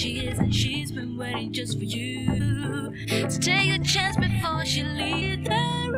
she is, and she's been waiting just for you. So take a chance before she leaves the